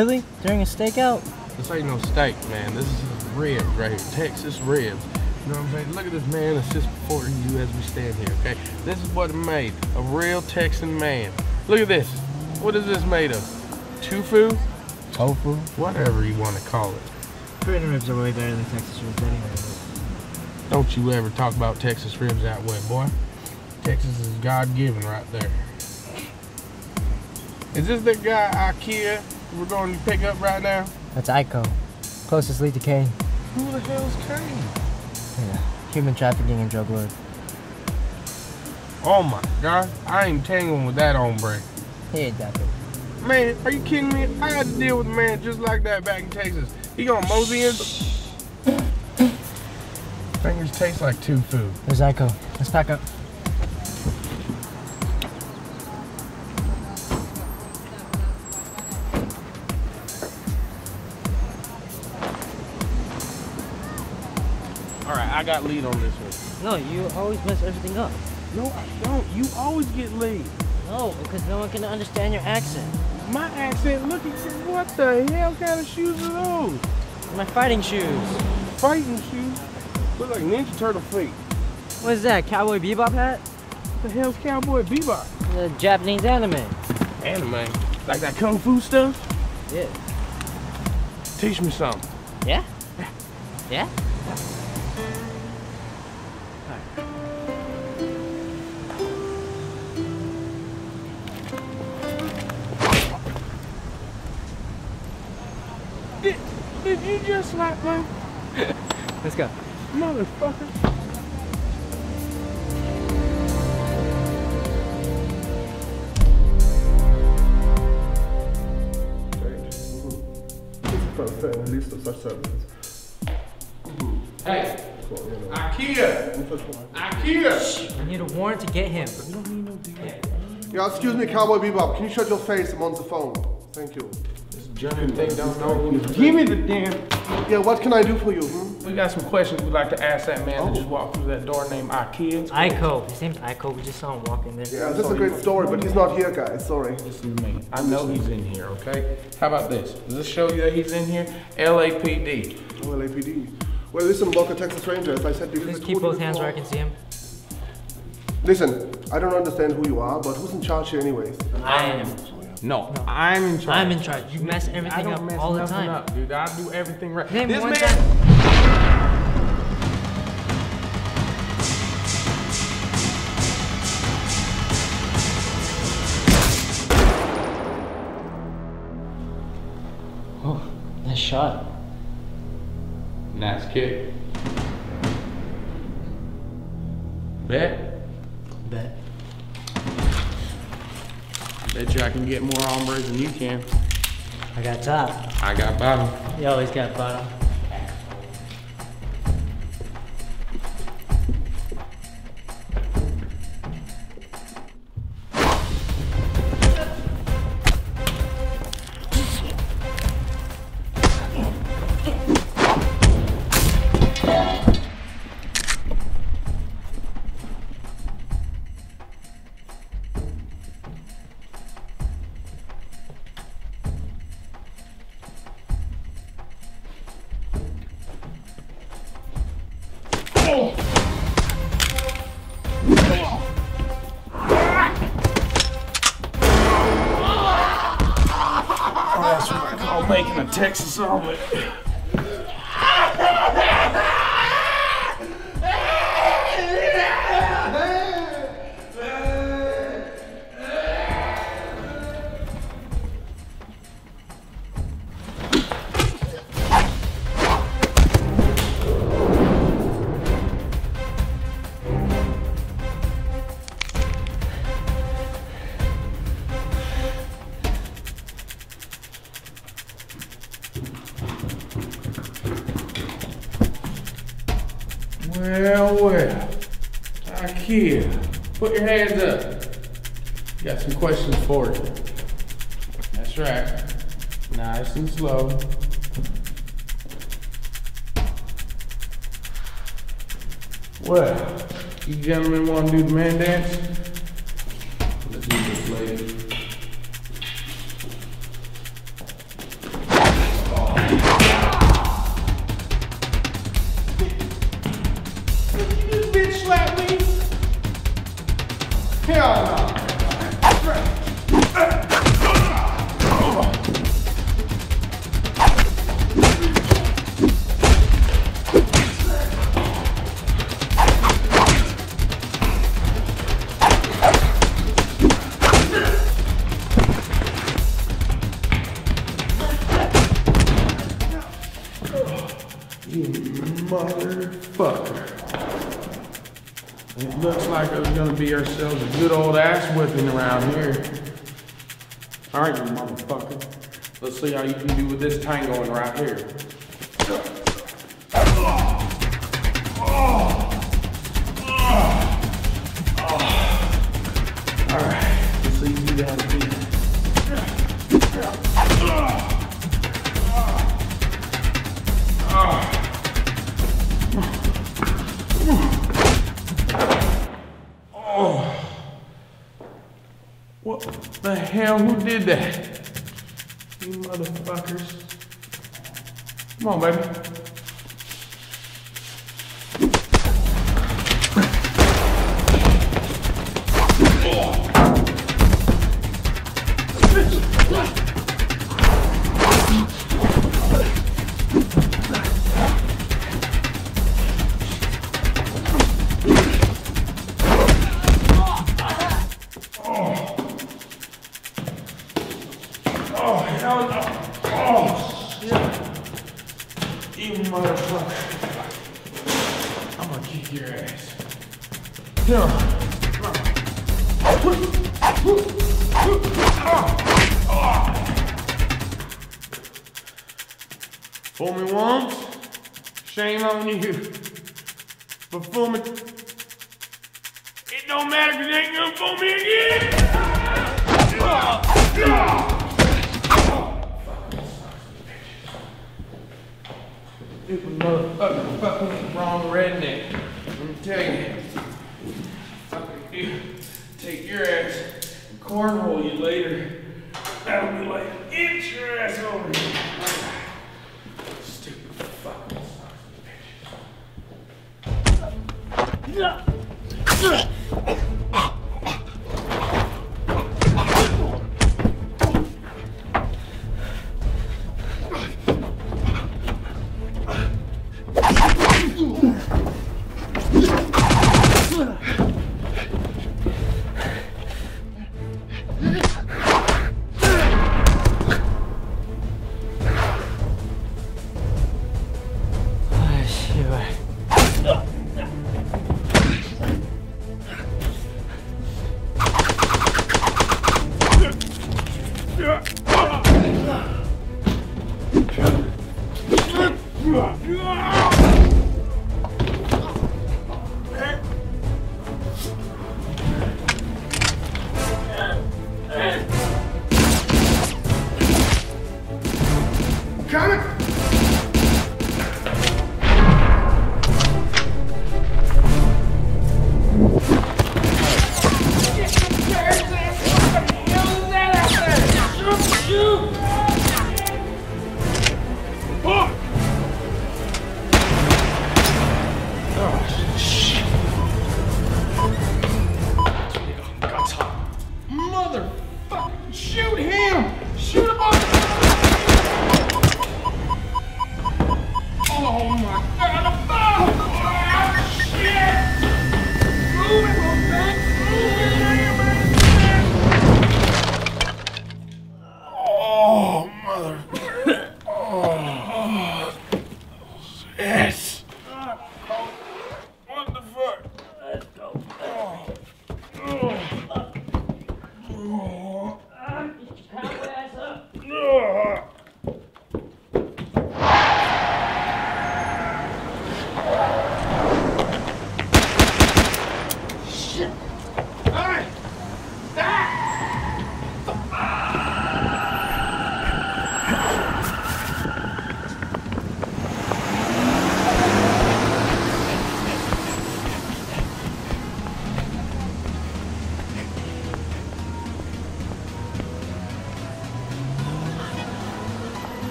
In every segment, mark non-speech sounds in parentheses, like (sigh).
Really? During a stakeout? This ain't no steak, man. This is ribs right here. Texas ribs. You know what I'm saying? Look at this man that's just before you as we stand here, okay? This is what it made. A real Texan man. Look at this. What is this made of? Tofu? Tofu? Whatever you want to call it. Korean ribs are way better than Texas ribs anyway. Don't you ever talk about Texas ribs that way, boy. Texas is God-given right there. Is this the guy IKEA we're going to pick up right now? That's Ico. Closest lead to Kane. Who the hell's Kane? Yeah. Human trafficking and drug lord. Oh my God, I ain't tangling with that hombre. He ain't that big. Man, are you kidding me? I had to deal with a man just like that back in Texas. He gonna mosey in. Fingers taste like tofu. There's Ico. Let's pack up. Got lead on this one. No, you always mess everything up. No, I don't. You always get lead. No, because no one can understand your accent. My accent, look at what the hell kind of shoes are those? My fighting shoes. Fighting shoes? Look like Ninja Turtle feet. What is that? Cowboy Bebop hat? What the hell's Cowboy Bebop? The Japanese anime. Anime. Like that kung fu stuff? Yeah. Teach me something. Yeah? Yeah? Did you just slap me? (laughs) Let's go. Motherfucker. fair list of such services. Hey, IKEA. IKEA. I need a warrant to get him. Yeah, excuse me, Cowboy Bebop. Can you shut your face? I'm on the phone. Thank you. Johnny thing don't know. Give me the damn. Yeah, what can I do for you? Hmm? We got some questions we'd like to ask that man that just walked through that door named IKEA. Ico. His name's Ico. We just saw him walk in there. Yeah, that's a great story, but he's not here, guys. Sorry. Listen to me. I know he's in here, okay? How about this? Does this show you that he's in here? LAPD. Well, APD. Well, listen, Boca Texas Rangers. I said Please keep both hands where I can see him. Listen, I don't understand who you are, but who's in charge here, anyways? I am. No, I'm in charge. I'm in charge. You mess everything up mess all the time. Up, dude, I do everything right. Name this one man. Oh, nice shot. Nice kick. Bet. Bet. Bet you I can get more hombres than you can. I got top. I got bottom. You always got bottom. Texas omelet. Well, well. IKEA, put your hands up. Got some questions for you. That's right. Nice and slow. Well, you gentlemen want to do the man dance? Let's do this, lady. You motherfucker. It looks like it's gonna be ourselves a good old ass whipping around here. All right, you motherfucker. Let's see how you can do with this tangoing right here. Who did that? You motherfuckers. Come on, baby. Once, shame on you. But fool me, it don't matter because you ain't gonna fool me again. Stupid motherfucker, fucking wrong redneck. Let me tell you. Fucking you take your ass and cornhole you later. That'll be like inch your ass over here.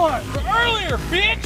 For? Earlier, bitch!